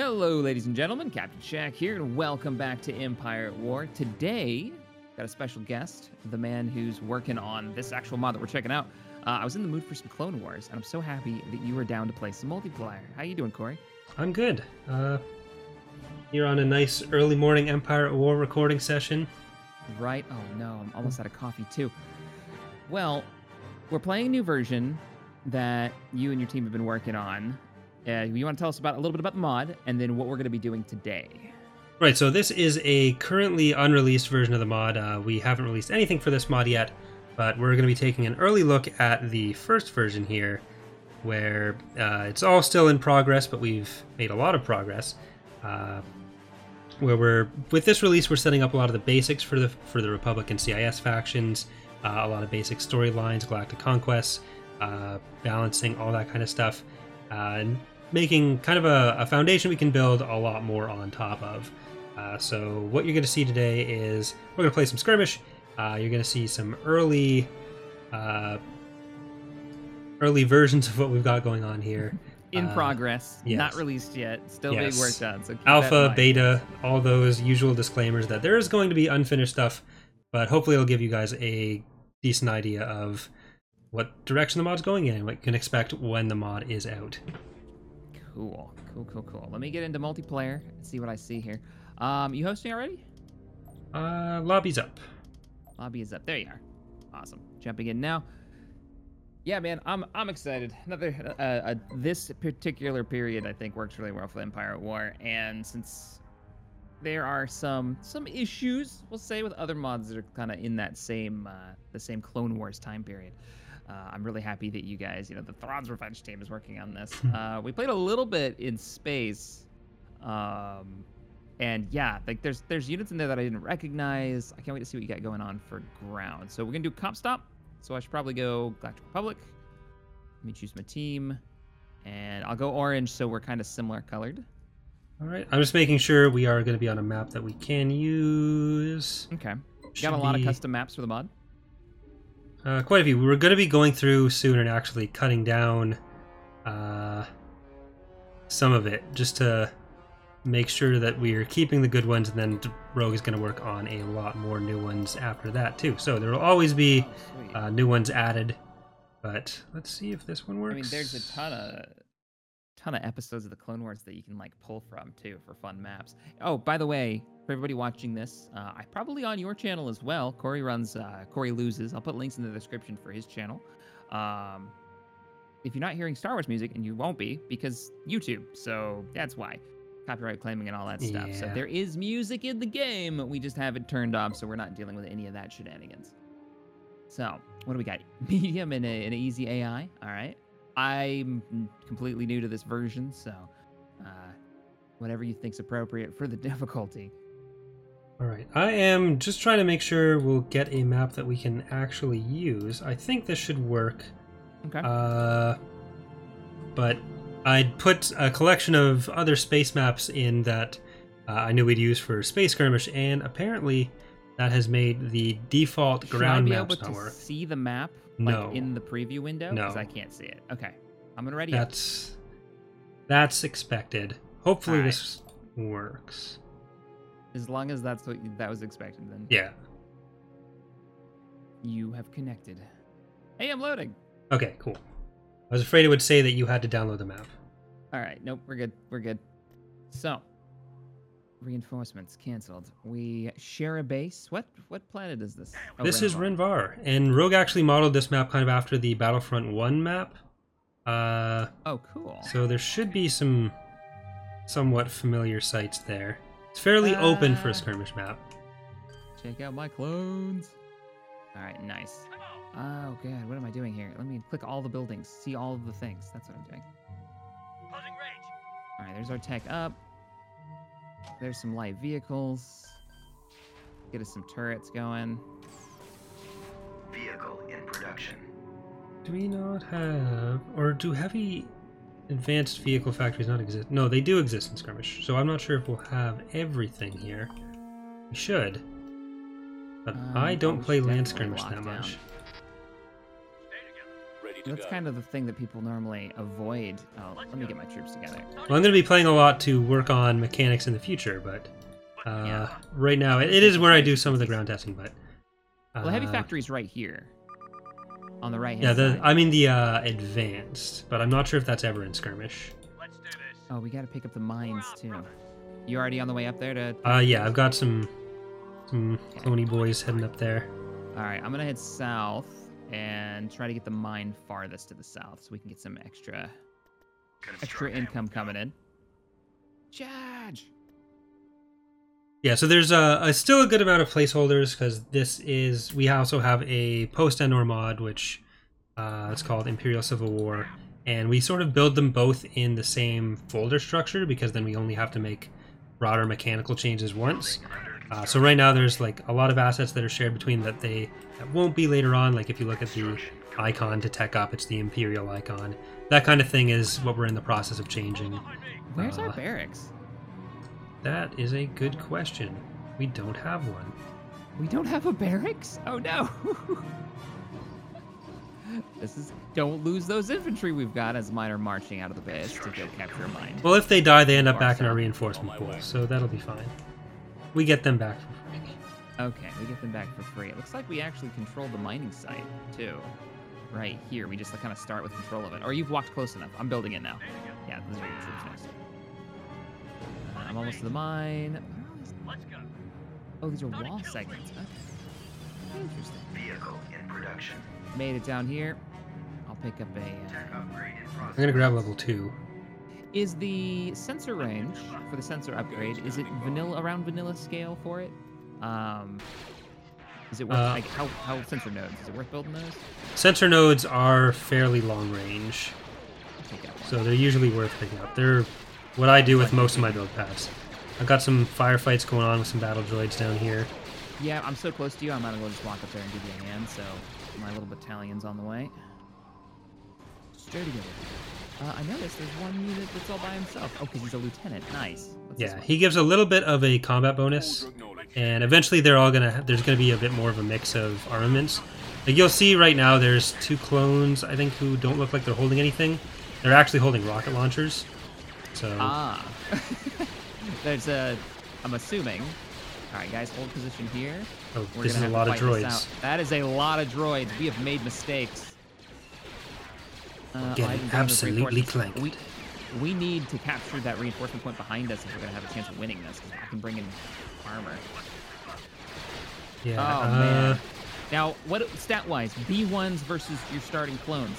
Hello, ladies and gentlemen. Captain Shack here, and welcome back to Empire at War. Today, got a special guest, the man who's working on this actual mod that we're checking out. Uh, I was in the mood for some Clone Wars, and I'm so happy that you were down to play some multiplayer. How you doing, Corey? I'm good. Uh, you're on a nice early morning Empire at War recording session. Right? Oh no, I'm almost out of coffee too. Well, we're playing a new version that you and your team have been working on. Uh, you want to tell us about a little bit about the mod, and then what we're going to be doing today? Right, so this is a currently unreleased version of the mod. Uh, we haven't released anything for this mod yet, but we're going to be taking an early look at the first version here, where uh, it's all still in progress, but we've made a lot of progress. Uh, where we're with this release, we're setting up a lot of the basics for the for the Republic and CIS factions, uh, a lot of basic storylines, galactic conquests, uh, balancing all that kind of stuff, and making kind of a, a, foundation we can build a lot more on top of. Uh, so what you're going to see today is we're going to play some skirmish. Uh, you're going to see some early uh, early versions of what we've got going on here. In progress, yes. not released yet, still yes. being worked on. So alpha, beta, all those usual disclaimers that there is going to be unfinished stuff, but hopefully it'll give you guys a decent idea of what direction the mod's going in and what you can expect when the mod is out. Cool, cool, cool, cool. Let me get into multiplayer and see what I see here. Um, you hosting already? Uh, lobby's up. Lobby is up. There you are. Awesome. Jumping in now. Yeah, man, I'm I'm excited. Another uh, uh, this particular period I think works really well for Empire at War, and since there are some some issues, we'll say, with other mods that are kind of in that same uh, the same Clone Wars time period. Uh, I'm really happy that you guys, you know, the Thrawn's Revenge team is working on this. Uh, we played a little bit in space, um, and yeah, like there's there's units in there that I didn't recognize. I can't wait to see what you got going on for ground. So we're gonna do comp stop. So I should probably go Galactic Republic. Let me choose my team, and I'll go orange so we're kind of similar colored. All right, I'm just making sure we are going to be on a map that we can use. Okay. You got a lot be... of custom maps for the mod. Uh, quite a few. We were going to be going through soon and actually cutting down uh, some of it just to make sure that we're keeping the good ones, and then Rogue is going to work on a lot more new ones after that too. So there will always be oh, uh, new ones added. But let's see if this one works. I mean, there's a ton of ton of episodes of the Clone Wars that you can like pull from too for fun maps. Oh, by the way, for everybody watching this, uh, I probably on your channel as well. Corey runs uh, Corey loses. I'll put links in the description for his channel. Um, if you're not hearing Star Wars music, and you won't be because YouTube, so that's why copyright claiming and all that stuff. Yeah. So there is music in the game. We just have it turned off, so we're not dealing with any of that shenanigans. So what do we got? Medium and, a, an easy AI. All right. I'm completely new to this version, so uh, whatever you think's appropriate for the difficulty. All right, I am just trying to make sure we'll get a map that we can actually use. I think this should work. Okay. Uh, but I'd put a collection of other space maps in that uh, I knew we'd use for space skirmish, and apparently that has made the default Should ground I be able not to work. See the map like no. in the preview window? No, because I can't see it. Okay, I'm gonna ready. That's that's expected. Hopefully right. this works. As long as that's what that was expected, then. Yeah. You have connected. Hey, I'm loading. Okay, cool. I was afraid it would say that you had to download the map. All right, nope, we're good. We're good. So, reinforcements canceled. We share a base. What what planet is this? Oh, this Rhen Var. is Rhen Var, and Rogue actually modeled this map kind of after the Battlefront One map. Uh, oh, cool. So there should be some somewhat familiar sites there. It's fairly uh, open for a skirmish map. Check out my clones. All right, nice. Oh god, what am I doing here? Let me click all the buildings, see all of the things. That's what I'm doing. All right, there's our tech up. There's some light vehicles. Get us some turrets going. Vehicle in production. Do we not have, or do heavy advanced vehicle factories not exist? No, they do exist in skirmish. So I'm not sure if we'll have everything here. We should, but um, I don't play land skirmish that much. That's kind of the thing that people normally avoid. Oh, let me get my troops together. Well, I'm going to be playing a lot to work on mechanics in the future, but uh, Yeah. right now it, it is where I do some of the ground testing. But uh, Well, the heavy factory's right here, on the right hand Yeah, the, side. I mean the uh, advanced, but I'm not sure if that's ever in skirmish. Oh, we got to pick up the mines too. You already on the way up there to? Uh, yeah, I've got some some clony boys heading up there. All right, I'm gonna head south and try to get the mine farthest to the south, so we can get some extra extra income coming in. Charge! Yeah, so there's a, a still a good amount of placeholders because this is we also have a post Endor mod which uh, it's called Imperial Civil War, and we sort of build them both in the same folder structure because then we only have to make broader mechanical changes once. Uh, so right now there's like a lot of assets that are shared between that they that won't be later on. Like if you look at the icon to tech up, it's the Imperial icon. That kind of thing is what we're in the process of changing. Where's our Uh, barracks? That is a good question. We don't have one. We don't have a barracks? Oh no! this is. Don't lose those infantry we've got as mine are marching out of the base to go capture a mine. Well, if they die, they end up back in our reinforcement pool, so that'll be fine. We get them back for free. Okay, we get them back for free. It looks like we actually control the mining site too. Right here, we just kind of start with control of it. Or you've walked close enough. I'm building it now. Yeah, those are your troops next. I'm almost to the mine. Oh, these are wall segments. Okay. Interesting. Vehicle in production. Made it down here. I'll pick up a. Uh... I'm gonna grab level two. is the sensor range for the sensor upgrade? Is it vanilla around vanilla scale for it? Um, is it worth Uh, like how how sensor nodes? Is it worth building those? Sensor nodes are fairly long range, I'll take that one. so they're usually worth picking up. They're what I do with most of my build paths. I've got some firefights going on with some battle droids down here. Yeah, I'm so close to you. I might as well just walk up there and give you a hand. So my little battalion's on the way. Straight together. Uh, I noticed there's one unit that's all by himself. Oh, because he's a lieutenant. Nice. What's Yeah, he gives a little bit of a combat bonus, and eventually they're all gonna. There's gonna be a bit more of a mix of armaments. Like you'll see right now, there's two clones I think who don't look like they're holding anything. They're actually holding rocket launchers. So Ah. there's a. I'm assuming. All right, guys, hold position here. oh, We're this is a to lot of droids. That is a lot of droids. We have made mistakes. Uh, Getting done this absolutely clanked. We, we need to capture that reinforcement point behind us if we're gonna have a chance of winning this. I can bring in armor. Yeah. Oh uh, man. Now, what stat-wise, B1s versus your starting clones?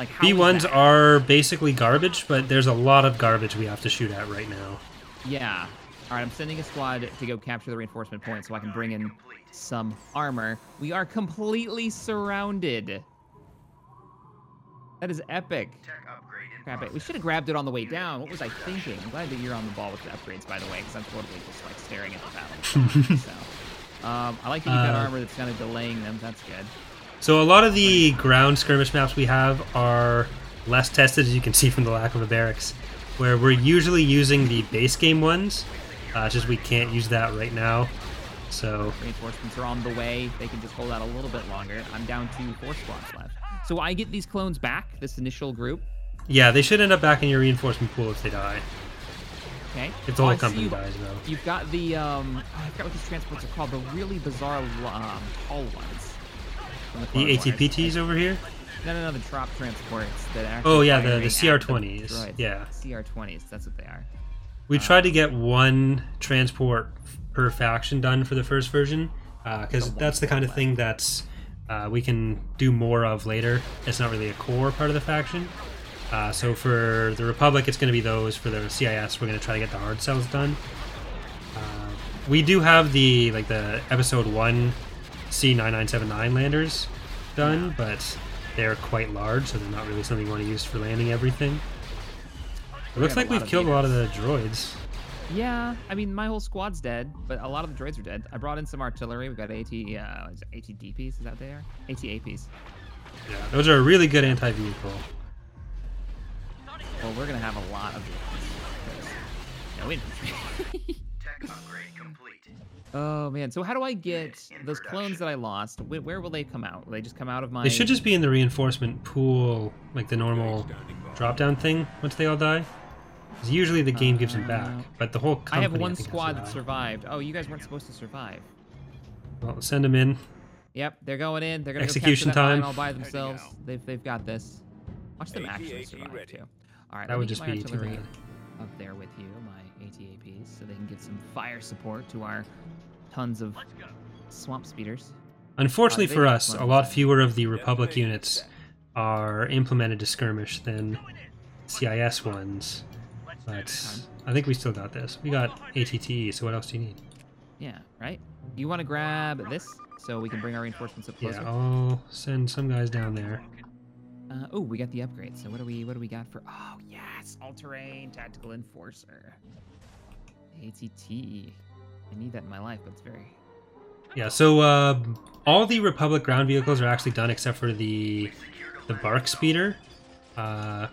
Like is B1s are basically garbage, but there's a lot of garbage we have to shoot at right now. Yeah. All right, I'm sending a squad to go capture the reinforcement point so I can bring in some armor. We are completely surrounded. That is epic. Crap it. We should have grabbed it on the way down. What was I thinking? I'm glad that you're on the ball with the upgrades, by the way, because I'm totally just like staring at the battle. so, um, I like that you've got Uh, armor that's kind of delaying them. That's good. So a lot of the ground skirmish maps we have are less tested, as you can see from the lack of a barracks, where we're usually using the base game ones. Uh, just we can't use that right now. So Reinforcements are on the way. They can just hold out a little bit longer. I'm down to four squads left. So I get these clones back, this initial group. yeah, they should end up back in your reinforcement pool if they die. Okay. If the Oh, whole see company you- dies, though. You've got the um, I forgot what these transports are called. The really bizarre um, tall ones. The ATPTs over here. No, no, no, the drop transports that actually. Oh, yeah, the- the CR20s, droids. yeah. CR20s. That's what they are. We tried to get one transport per faction done for the first version, because The one that's the kind of thing that's uh, we can do more of later. It's not really a core part of the faction. Uh, so for the Republic, it's going to be those. For the CIS, we're going to try to get the Hardcells done. Uh, we do have the like the Episode One C9979 landers done, but they're quite large, so they're not really something you want to use for landing everything. It looks like we've of killed a lot of the droids. Yeah, I mean, my whole squad's dead, but a lot of the droids are dead. I brought in some artillery. We've got AT, uh, is it ATDPs. Is that what they are? ATAPs. Yeah, those are a really good anti-vehicle. Well, we're gonna have a lot of these. 'cause No infantry. Tech Upgrade complete. Oh man. So how do I get those clones that I lost? Where, where will they come out? Will they just come out of my? They should just be in the reinforcement pool, like the normal drop down thing once they all die, because usually the game gives them back, Uh, but the whole company, I have one think, has to squad that survived. Oh, you guys weren't supposed to survive. Well, send them in. Yep, they're going in. They're gonna Execution go that time. all by themselves. They've they've got this. Watch them actually survive too. All right, That would just be too artillery bad. up there with you, my ATAPs, so they can give some fire support to our tons of swamp speeders. Unfortunately Uh, for us, a lot fewer of the Republic units are implemented to skirmish than CIS ones. But I think we still got this. We got ATT, so what else do you need? Yeah, right. You want to grab this so we can bring our reinforcements up closer. Yeah, I'll send some guys down there. Uh, oh, we got the upgrade. So what do we what do we got for? Oh yes, all terrain tactical enforcer. ATT. I need that in my life, but it's very. Yeah, so uh, all the Republic ground vehicles are actually done except for the the BARC Speeder. Uh,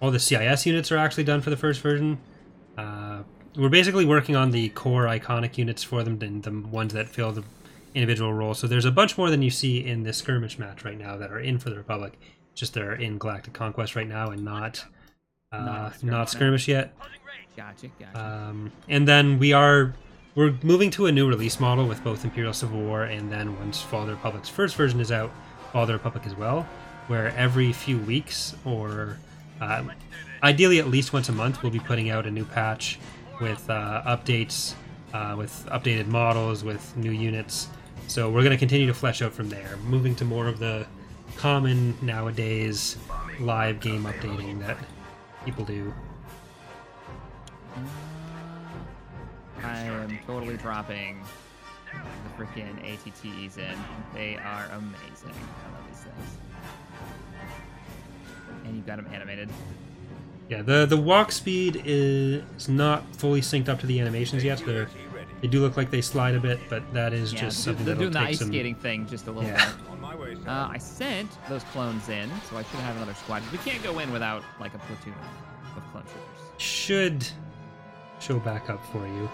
all the CIS units are actually done for the first version. Uh, we're basically working on the core iconic units for them, and the ones that fill the individual roles. So there's a bunch more than you see in this skirmish match right now that are in for the Republic. Just they're in Galactic Conquest right now and not uh, Not not, skirmish skirmish yet. Gotcha, gotcha. Um, and then we are we're moving to a new release model with both Imperial Civil War and then once Fall of the Republic's first version is out, Fall of the Republic as well, where every few weeks or uh, ideally at least once a month we'll be putting out a new patch with uh, updates, uh, with updated models, with new units. So we're going to continue to flesh out from there, moving to more of the common nowadays live game updating that people do. I am totally dropping the freaking ATTs in. They are amazing. I love these things. And you've got them animated. Yeah, the the walk speed is not fully synced up to the animations yet. They're, they do look like they slide a bit, but that is Yeah, just they're something they're doing the ice some. skating thing just a little Yeah. bit. On my way. Uh, I sent those clones in, so I should have another squad. We can't go in without like a platoon of, of clone troopers. Should show back up for you.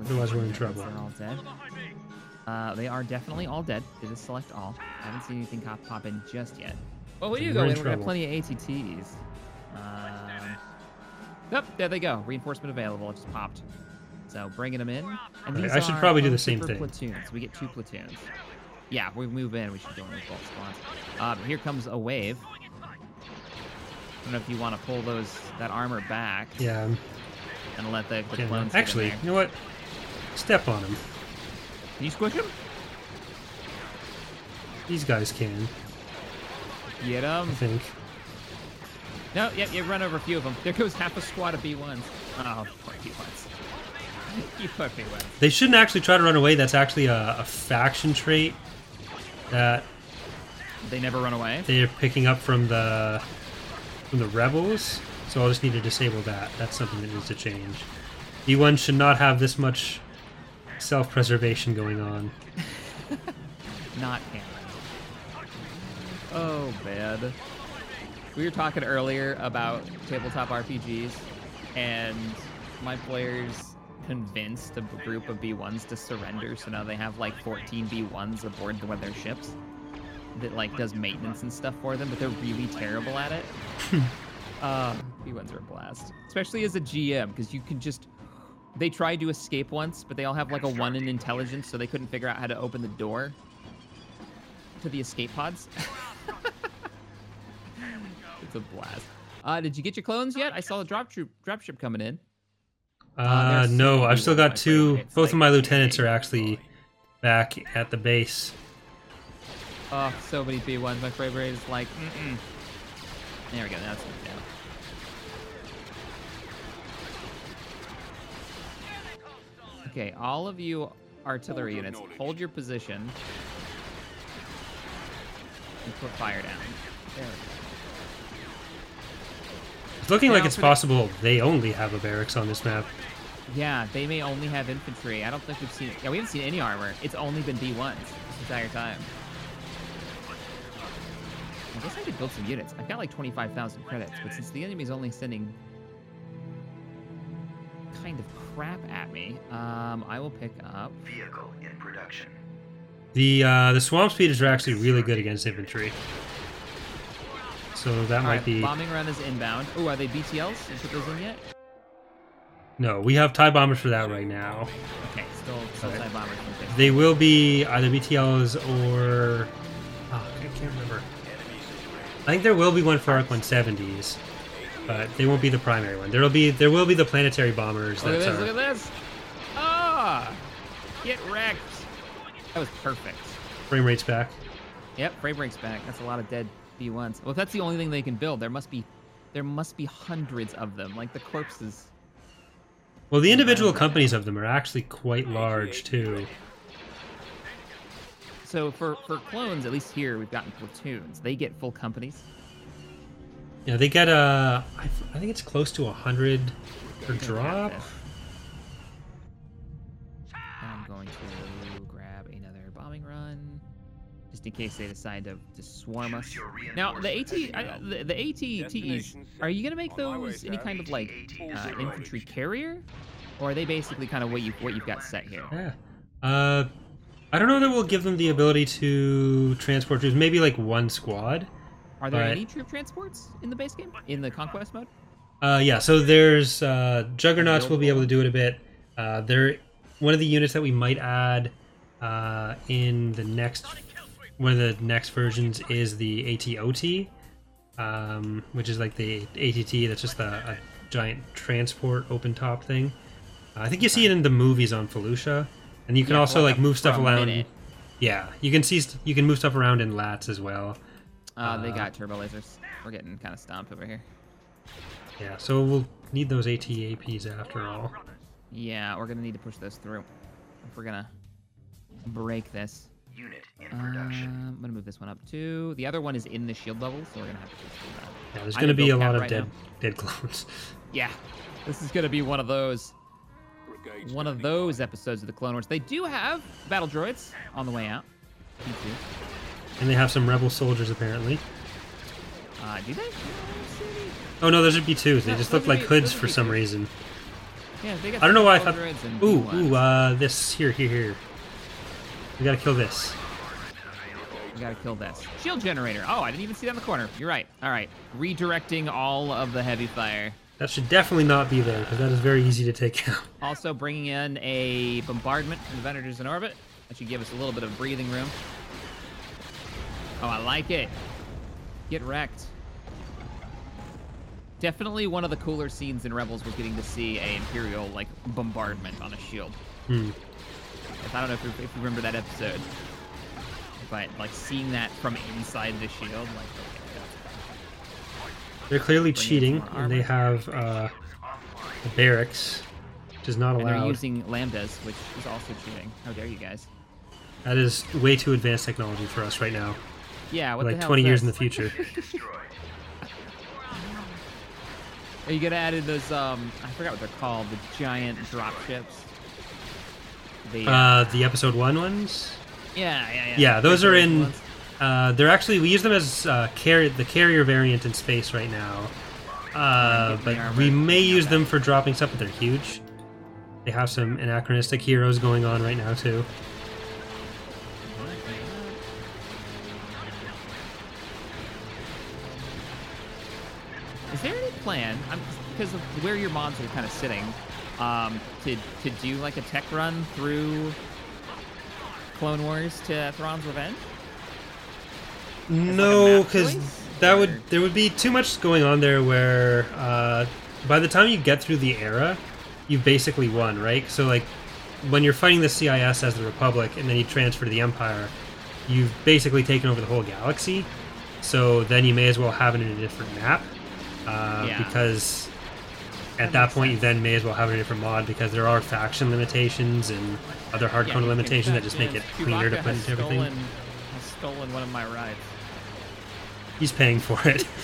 Otherwise, we're in trouble. They're all dead. Uh, they are definitely all dead. Did just select all. I haven't seen anything pop, pop in just yet. Well, we Then do go we're in. in We're gonna have trouble. plenty of ATTs. Um, yep, there they go. Reinforcement available. It just popped. So bringing them in. And Right, I should probably do the same thing. Platoons. We get two platoons. Yeah, we move in. We should go in with both squads. Um, here comes a wave. I don't know if you want to pull those that armor back Yeah. and let the, the can- clones actually, you know what? Step on them. Can you squish him? These guys can. Get him. I think. No, yep, you run over a few of them. There goes half a squad of B1s. Oh, poor B1s. you poor B1s. They shouldn't actually try to run away. That's actually a, a faction trait that They never run away. they're picking up from the from the rebels. So I'll just need to disable that. That's something that needs to change. D1 should not have this much self-preservation going on. Not canon. Oh, bad. We were talking earlier about tabletop RPGs, and my players convinced a group of B1s to surrender, so now they have like 14 B1s aboard one of their ships that like does maintenance and stuff for them, but they're really terrible at it. uh, B1s are a blast, especially as a GM, because you can just. They tried to escape once, but they all have like a one in intelligence, so they couldn't figure out how to open the door to the escape pods. it's a blast. Uh, did you get your clones yet? I saw the drop troop dropship coming in. Uh, there's no, I've still got ones, two. like, Both of my lieutenants are actually back at the base. Oh, so many B1s. My frame rate is like, mm-mm. There we go. That's it down. Okay, all of you artillery units, hold your position and put fire down. There we go. It's looking like it's for the- possible they only have a barracks on this map. Yeah, they may only have infantry. I don't think we've seen. Yeah, we haven't seen any armor. It's only been B1s this entire time. I guess I could build some units. I've got like 25,000 credits, but since the enemy's only sending kind of crap at me. Um, I will pick up. Vehicle in production. The uh, the swamp speeders are actually really good against infantry. So that All might right, be bombing run is inbound. Oh, are they BTLs? Did you put those in yet? no. We have tie bombers for that right now. Okay, still, still Alright. TIE bombers. They will be either BTLs or I think there will be one for Arc 170s, but they won't be the primary one. There'll be there will be the planetary bombers. Look at this! our- Look at this! Ah! Get wrecked. That was perfect. frame rates back. Yep, frame rate's back. That's a lot of dead B1s. Well, if that's the only thing they can build, there must be, there must be hundreds of them. Like the corpses. Well, the individual companies of them are actually quite large too. So for for clones, at least here we've gotten platoons. They get full companies. Yeah, they get a. I, I think it's close to a hundred per drop. I'm going to grab another bombing run, just in case they decide to, to swarm us. Now the AT, reinforcements. I, the, the ATTEs, are you gonna make On my way, those any kind of like uh, infantry carrier, or are they basically kind of what you what you've got set here? Yeah. Uh, I don't know that we'll give them the ability to transport troops. Maybe like one squad. Are there But- any troop transports in the base game in the conquest mode? Uh, yeah. So there's uh, juggernauts. will be able to do it a bit. Uh, they're one of the units that we might add uh, in the next one of the next versions is the ATOT, um, which is like the ATT. That's just a, a giant transport open top thing. I think you see it in the movies on Felucia, and you can Yeah, also for like move stuff around. minute. Yeah, you can see st- you can move stuff around in LAATs as well. Uh, they Uh, got turbo lasers. We're getting kind of stomped over here. Yeah, so we'll need those ATAPs after all. Yeah, we're gonna need to push this through if we're gonna break this. Unit in Um, production. I'm gonna move this one up too. The other one is in the shield level, so we're gonna have to push through that. Yeah, there's going to gonna be a lot of right dead now. dead clones. Yeah, this is gonna be one of those Brigade one of those episodes of the Clone Wars. They do have battle droids on the way out. And they have some rebel soldiers apparently. Uh, do they? I don't see any. Oh no, those would be twos. They No, just look like be- hoods for some twos. reason. Yeah, they got I don't know why I thought. droids and Ooh, B1s. ooh, uh, this here, here, here. We gotta kill this. We gotta kill this. Shield generator. Oh, I didn't even see that in the corner. You're right. All right. Redirecting all of the heavy fire. That should definitely not be there because that is very easy to take out. Also bringing in a bombardment from the Venators in orbit. That should give us a little bit of breathing room. Oh, I like it. Get wrecked. Definitely one of the cooler scenes in Rebels was getting to see a Imperial like bombardment on a shield. Hmm. If I don't know if you, if you remember that episode, but like seeing that from inside the shield, like They're clearly cheating, and they have uh, a barracks, which is not and they're using lambdas, which is also cheating. How dare you guys? That is way too advanced technology for us right now. Yeah, what like the hell 20 is years in the future. Are you gonna add in those? Um, I forgot what they're called. The giant drop ships. The Uh, the episode one ones. yeah, yeah, yeah. Yeah, those are in. Ones. Uh, they're actually we use them as uh, carry the carrier variant in space right now. Uh, but we may use them for dropping stuff, but they're huge. They have some anachronistic heroes going on right now too. Is there any plan? I'm, because of where your mods are kind of sitting, um, to to do like a tech run through Clone Wars to Thrawn's Revenge? Like No, because choice, that or- would there would be too much going on there. Where uh, by the time you get through the era, you've basically won, right? So like when you're fighting the CIS as the Republic, and then you transfer to the Empire, you've basically taken over the whole galaxy. So then you may as well have it in a different map, uh, Yeah. because at that makes point you then may as well have it in a different mod because there are faction limitations and other hardcode Yeah, limitations that just make it cleaner to put into everything. Stolen, has stolen one of my rides. He's paying for it.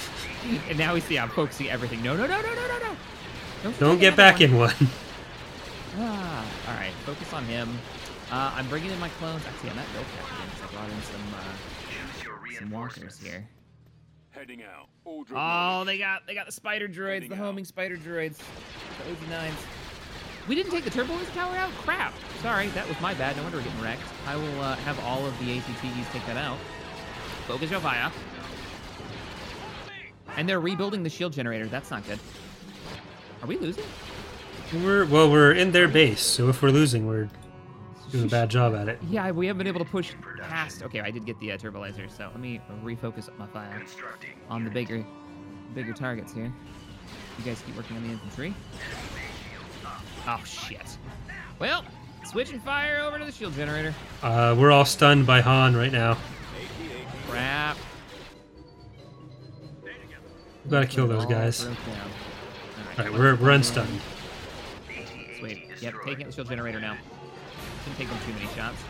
And now he's yeah, I'm focusing everything. No, no, no, no, no, no, no. Don't, Don't get back one. in one. Ah, all right, focus on him. Uh, I'm bringing in my clones. Actually, I'm not built yet because I brought in some uh, some walkers here. Heading out. Oh, they got they got the spider droids, Heading the out. homing spider droids, the OG9s. we didn't take the turbo laser tower out? Crap. Sorry, that was my bad. No wonder we're getting wrecked. I will uh, have all of the ATTs take that out. Focus your fire. And they're rebuilding the shield generator. That's not good. Are we losing? We're well, we're in their base, so if we're losing, we're doing a bad job at it. Yeah, we haven't been able to push past. Okay, I did get the uh, turbo laser, so let me refocus my fire on the bigger, bigger targets here. You guys keep working on the infantry. Oh shit. Well, switching fire over to the shield generator. Uh, we're all stunned by Han right now. Crap. We gotta kill those guys. broke. All right, we're we're unstunned. Sweet. Yep, taking out the shield generator now. Shouldn't take them too many shots.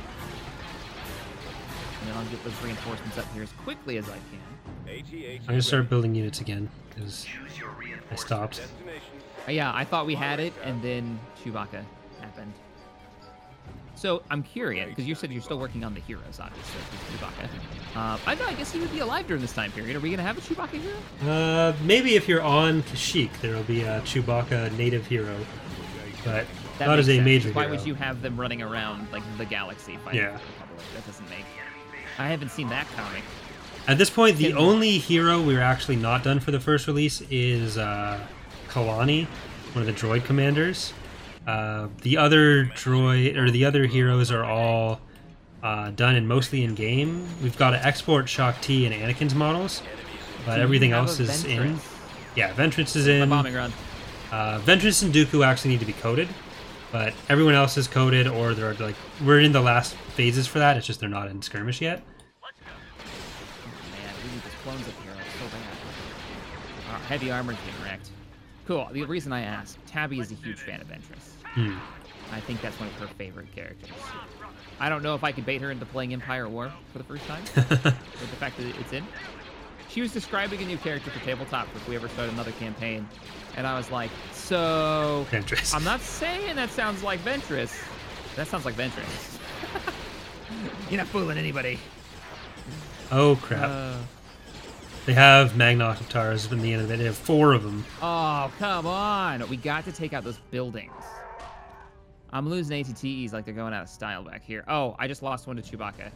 And then I'll get those reinforcements up here as quickly as I can. I'm gonna start building units again because I stopped. Uh, yeah, I thought we had it, and then Chewbacca happened. So I'm curious because you said you're still working on the heroes, obviously, with Chewbacca. Uh, I know. I guess he would be alive during this time period. Are we gonna have a Chewbacca hero? Uh, maybe if you're on Kashyyyk, there will be a Chewbacca native hero, but That not as a sense. major Why hero. would you have them running around like the galaxy fighting Yeah. the That doesn't make. I haven't seen that comic. At this point, the only hero we're actually not done for the first release is uh, Kalani, one of the droid commanders. Uh, the other droid or the other heroes are all uh, done and mostly in game. We've got to export Shaak Ti and Anakin's models, but everything else is in. Yeah, Ventress is in. bombing run. Uh, Ventress and Dooku actually need to be coded, but everyone else is coded, or they're like we're in the last phases for that. It's just they're not in skirmish yet. Man, we need those clones up here. It's so bad. Our heavy armor's getting wrecked. Cool. The reason I asked, Tabby is a huge fan of Ventress. Hmm. I think that's one of her favorite characters. I don't know if I could bait her into playing Empire War for the first time, with the fact that it's in. She was describing a new character for tabletop if we ever start another campaign, and I was like, so Ventress. I'm not saying that sounds like Ventress. That sounds like Ventress. You're not fooling anybody. Oh crap! Uh, They have Magnox Tars in the end of it. They have four of them. Oh, come on. We got to take out those buildings. I'm losing ATTEs like they're going out of style back here. Oh, I just lost one to Chewbacca.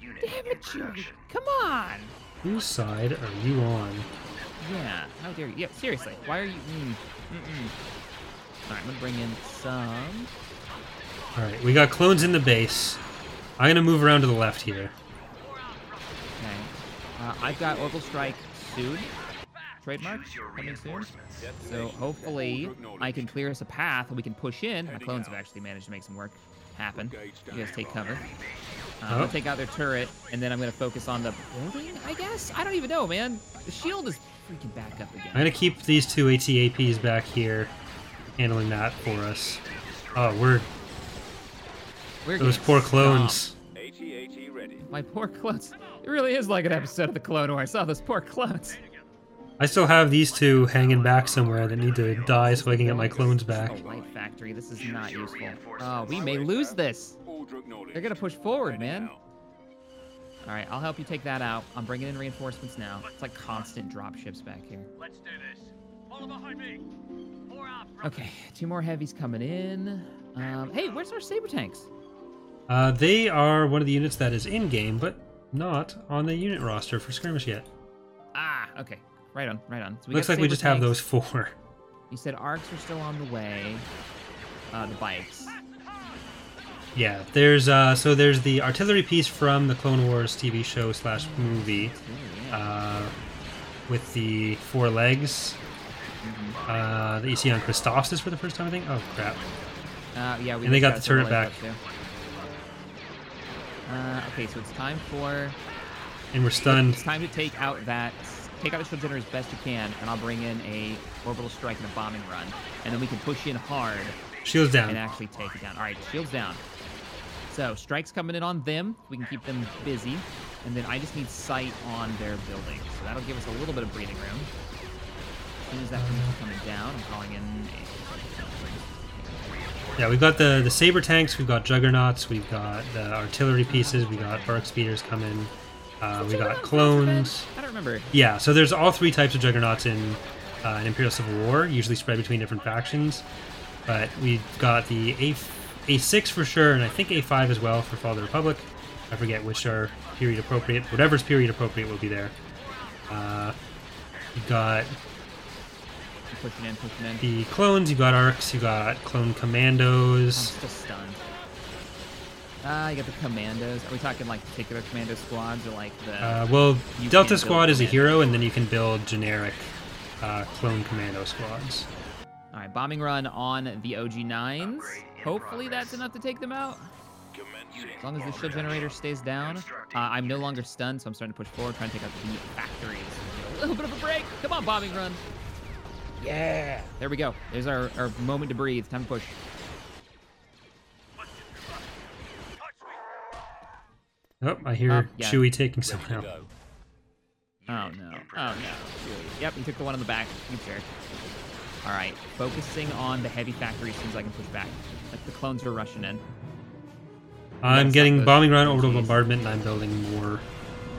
Unit Damn it, Chewie. Come on. Whose side are you on? Yeah, how dare you? Yeah, seriously. Why are you... Mm, mm-mm. All right, I'm going to bring in some... All right, we got clones in the base. I'm gonna move around to the left here. Okay. Uh, I've got Orbital Strike soon. Trademark coming soon. So hopefully I can clear us a path and we can push in. My clones have actually managed to make some work happen. You guys take cover. Uh, I'm Oh. gonna take out their turret and then I'm gonna focus on the building. I guess I don't even know, man. The shield is freaking back up again. I'm gonna keep these two ATAPs back here, handling that for us. Oh, we're We're those poor clones. AT-AT ready. My poor clones. It really is like an episode of the Clone Wars. I saw those poor clones. I still have these two hanging back somewhere that need to die so I can get my clones back. Oh, light factory. This is not useful. Oh, we may lose this. They're gonna push forward, man. All right, I'll help you take that out. I'm bringing in reinforcements now. It's like constant drop ships back here. Let's do this. Follow behind me. Four up. Okay, two more heavies coming in. Um, hey, where's our saber tanks? Uh, they are one of the units that is in game, but not on the unit roster for skirmish yet. Ah, okay. Right on, right on. So Looks like we just have those four. You said arcs are still on the way. Uh, the bikes. Yeah, there's uh, so there's the artillery piece from the Clone Wars TV show slash movie, uh, with the four legs Mm-hmm. uh, that you see on Christophsis for the first time, I think. Oh crap! Uh, yeah, we and they got the turret back. Uh, okay, so it's time for And we're stunned. it's time to take out that take out the shield generator as best you can, and I'll bring in a orbital strike and a bombing run, and then we can push in hard Shields down. and actually take it down. All right, shields down. So strikes coming in on them. We can keep them busy, and then I just need sight on their building. So that'll give us a little bit of breathing room. As soon as that comes coming down, I'm calling in. A... Yeah, we've got the the saber tanks, we've got juggernauts, we've got the artillery pieces, we got BARC speeders coming, uh, we got clones. I don't remember. Yeah, so there's all three types of juggernauts in uh, an Imperial Civil War, usually spread between different factions. But we've got the A A6 for sure, and I think A5 as well for Fall of the Republic. I forget which are period appropriate. Whatever's period appropriate will be there. Uh, you've got Pushing in, pushing in. the clones, you got arcs, you got clone commandos. I'm still stunned. Ah, you got the commandos. Are we talking like particular commando squads or like the? Uh, well, Delta Squad is a hero, and then you can build generic uh, clone commando squads. All right, bombing run on the OG9s. Hopefully that's enough to take them out. As long as the shield generator stays down. Uh, I'm no longer stunned, so I'm starting to push forward, trying to take out the factories. A little bit of a break. Come on, bombing run. Yeah. There we go. There's our, our moment to breathe. Time to push. Oh, I hear Uh, yeah. Chewie taking someone out. Oh no. Oh no. Yep, you took the one in the back. You jerk. All right, focusing on the heavy factory as soon as I can push back. Like the clones are rushing in. I'm getting bombing run, over OGs. bombardment, and I'm building more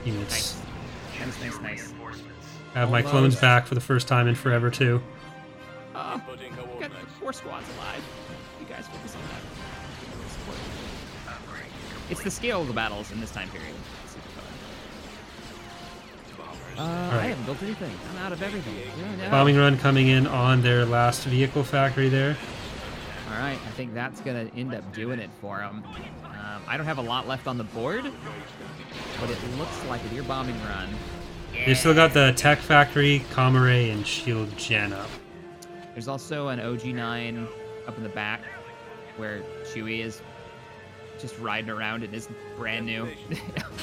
units. Nice. Nice, nice, nice. Reinforcements. I have my clones back for the first time in forever too. Putting got four squads alive. You guys focus on that. It's the scale of the battles in this time period. It's super fun. Uh, I haven't built anything. I'm out of everything. Yeah. Bombing run coming in on their last vehicle factory there. All right, I think that's gonna end up doing it for them. Um, I don't have a lot left on the board, but it looks like a deer bombing run. They still got the tech factory, Comare, and Shield Gen up. There's also an OG9 up in the back where Chewie is just riding around in his brand new.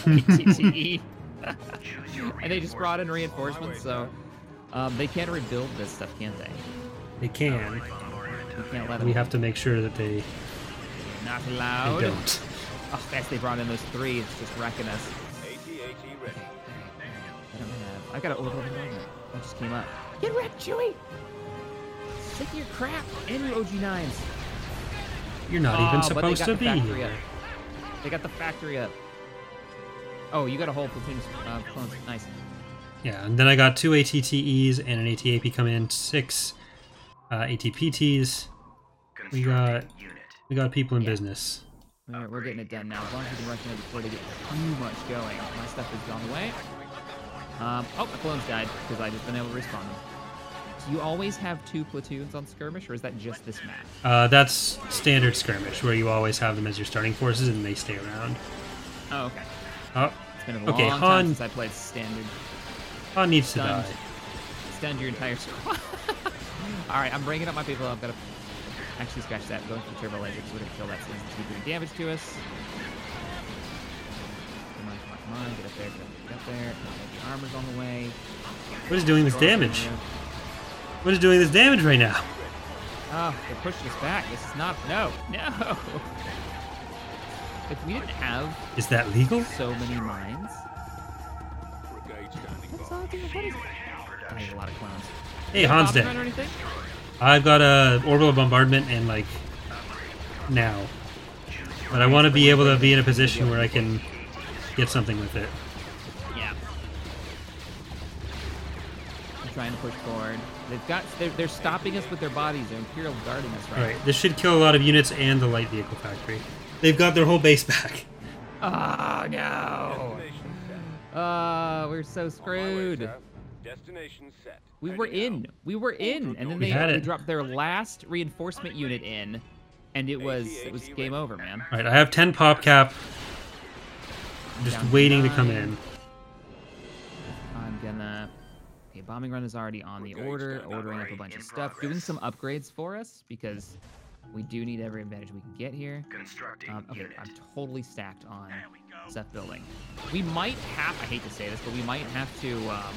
And they just brought in reinforcements, so um, they can rebuild this stuff, can't they? They can. We can't let them. We have to make sure that they, Not they allowed. don't. Oh, that's they brought in those three. It's just wrecking us. I got an orbital bombardment. That just came up. Get wrecked, Chewie! Take your crap and your OG9s. You're not Oh, even supposed to be here. up. They got the factory up. Oh, you got a whole platoon of uh, clones. Nice. Yeah, and then I got two ATTEs and an ATAP come in, six uh, ATPTs. We got we got people in Yeah. business. We're, we're getting it done now. As long as we can rush in it before they get too much going. My stuff is on the way. Um, oh, my clones died because I just been able to respawn them. Do you always have two platoons on skirmish, or is that just this map? Uh, that's standard skirmish, where you always have them as your starting forces and they stay around. Oh, okay. Oh, It's been a Okay, long Han- time since I played standard. Han needs to Stunned. die. Stun your entire squad. All right, I'm bringing up my people. I've got to actually scratch that. Going for turbo lasers would we can kill that since it's doing damage to us. Come on, come on, come on. Get up there, get up there, get up there. The armor's on the way. What is doing this Throw us in damage? What is doing this damage right now? Oh, they're pushing us back. This is not. No, no. If we didn't have Is that legal? so many mines, what's all the what is it? I have a lot of clowns. Hey, Han's dead. I've got a orbital bombardment and like now, but I want to be able to be in a position where I can get something with it. Yeah. I'm trying to push forward. They've got. They're, they're stopping us with their bodies. They're Imperial guarding us right. All right. right, this should kill a lot of units and the light vehicle factory. They've got their whole base back. Oh no! Destination. Uh, we're so On my way, screwed. Destination set. We were in. We were in, and then they, had they it. dropped their last reinforcement unit in, and it was it was game over, man. All right, I have 10 pop cap. Just Down waiting to come in. I'm gonna. Okay, bombing run is already on the order, ordering up a bunch of stuff, doing some upgrades for us because we do need every advantage we can get here. Constructing Um, okay, unit. I'm totally stacked on stuff building. We might have. I hate to say this, but we might have to um,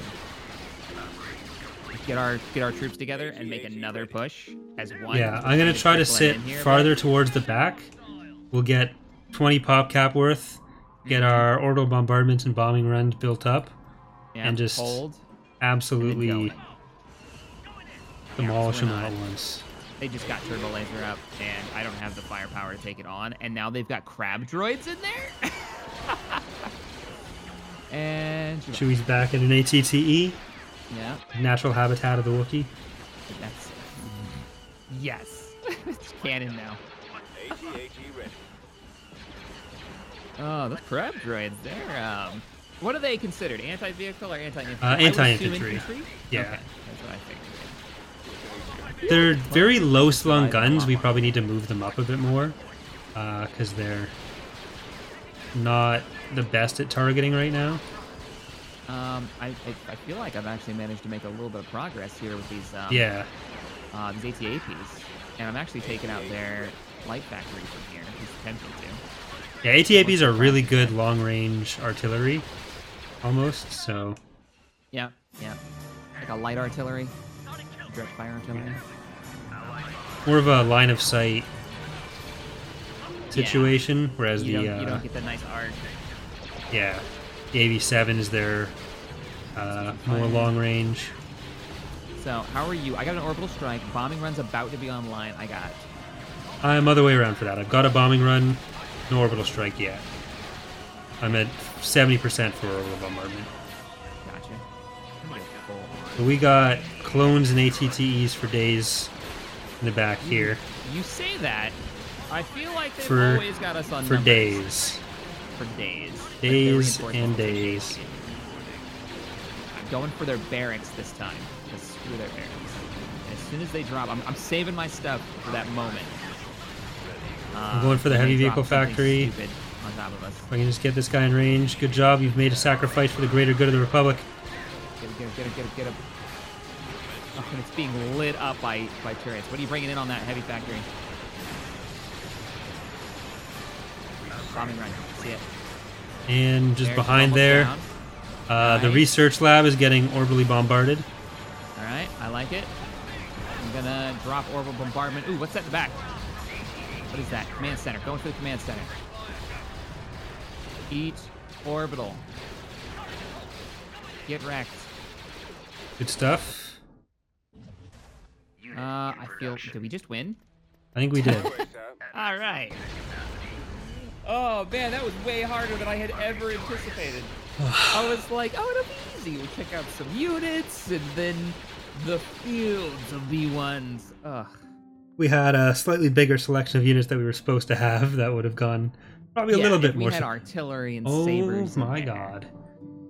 get our get our troops together and make another push as one. Yeah, I'm gonna try to sit here a bit. farther towards the back. We'll get 20 pop cap worth, get Mm-hmm. our orbital bombardments and bombing runs built up, Yeah, and just hold. absolutely going. demolish we're them all at once. They just got turbo laser up, and I don't have the firepower to take it on. And now they've got crab droids in there. and Chewie's back in an ATTE, yeah, natural habitat of the Wookiee. that's yes. cannon now. Oh, the crab droids. They're um, what are they considered? Anti-vehicle or anti-infantry? Uh, I would assume anti-infantry. infantry? Yeah. Okay, that's what I figured. They're very low slung guns. We probably need to move them up a bit more because they're not the best at targeting right now. Um, I, I I feel like I've actually managed to make a little bit of progress here with these um, Yeah, uh, these ATAPs, and I'm actually taking out their light factory from here. Least attempting to. Yeah. ATAPs are really good long range artillery, almost. So Yeah, yeah. Like a light artillery, direct fire artillery. more of a line of sight situation, whereas You the don't, you uh, don't get the nice arc. yeah, the AV7 is their uh, more long range. So how are you? I got an orbital strike. Bombing run's about to be online. I got. I'm other way around for that. I've got a bombing run, no orbital strike yet. I'm at 70% for orbital bombardment. Gotcha. I'm gonna go full. So we got clones and ATTEs for days in the back here. You say that. I feel like they've For- always got us on For numbers. days. For days. Days and days. I'm going for their barracks this time. Because screw their barracks. And as soon as they drop, I'm, I'm saving my stuff for that moment. I'm going for the heavy vehicle factory. stupid On top of us. If I can just get this guy in range. Good job. You've made a sacrifice for the greater good of the Republic. Get it, get it, get it, get get. Oh, and it's being lit up by, by turrets. What are you bringing in on that heavy factory? Bombing run. See it. And just There's behind there, uh, the research lab is getting orbitally bombarded. All right, I like it. I'm gonna drop orbital bombardment. Ooh, what's that in the back? What is that? Command center. Going for the command center. Eat orbital. Get wrecked. Good stuff. Uh, I feel. Did we just win? I think we did. All right. Oh man, that was way harder than I had ever anticipated. I was like, oh, it'll be easy. We'll check out some units, and then the fields of B1s. Ugh. We had a slightly bigger selection of units that we were supposed to have that would have gone probably a Yeah, little bit we more. We had so- artillery and oh sabers. in my god.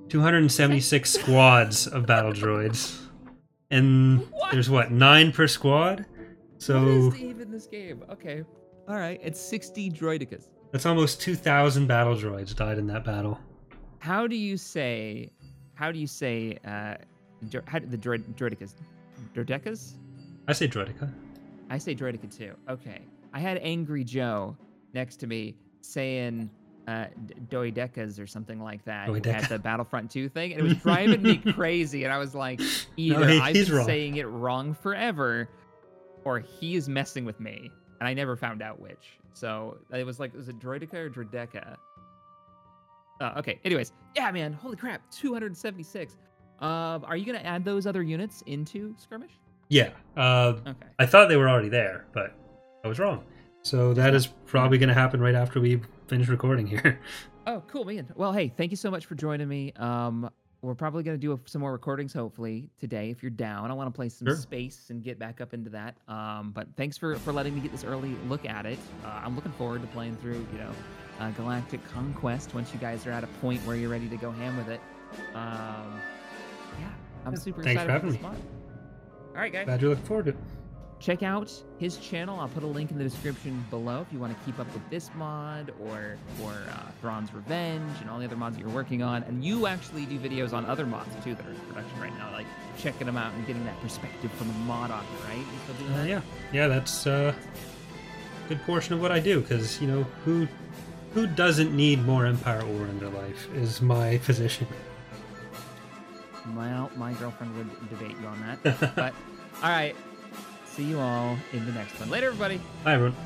276 squads of battle droids. And What? there's what, nine per squad? So is even this game? Okay. All right. It's 60 droidicas. that's almost 2,000 battle droids died in that battle. How do you say? How do you say? Uh, how how, the droid, droidicas, droidecas? I say droidica. I say droidica too. Okay. I had Angry Joe next to me saying uh, doidecas or something like that Doideca. at the Battlefront 2 thing, and it was driving me crazy. And I was like, either he- I've been wrong. saying it wrong forever, or he is messing with me, and I never found out which. So it was like, was it droidica or droideca? Uh, okay. Anyways, yeah, man. Holy crap, 276. Um, are you gonna add those other units into skirmish? Yeah. Uh, Okay. I thought they were already there, but I was wrong. So that is probably going to happen right after we finish recording here. Oh, cool, man. Well, hey, thank you so much for joining me. Um, we're probably gonna do a, some more recordings hopefully today if you're down. I want to play some Sure. space and get back up into that. Um, but thanks for for letting me get this early look at it. Uh, I'm looking forward to playing through, you know, uh, Galactic Conquest once you guys are at a point where you're ready to go ham with it. Um, yeah, I'm super thanks excited for having this me. All right, guys Glad you're looking forward to it. check out his channel. I'll put a link in the description below if you want to keep up with this mod or or uh, Thrawn's Revenge and all the other mods that you're working on. And you actually do videos on other mods too that are in production right now, like checking them out and getting that perspective from a mod author, right? You Uh, yeah, yeah, that's uh, a good portion of what I do because you know who who doesn't need more Empire War in their life is my position. Well, my girlfriend would debate you on that. but all right, see you all in the next one. Later, everybody. Bye, everyone.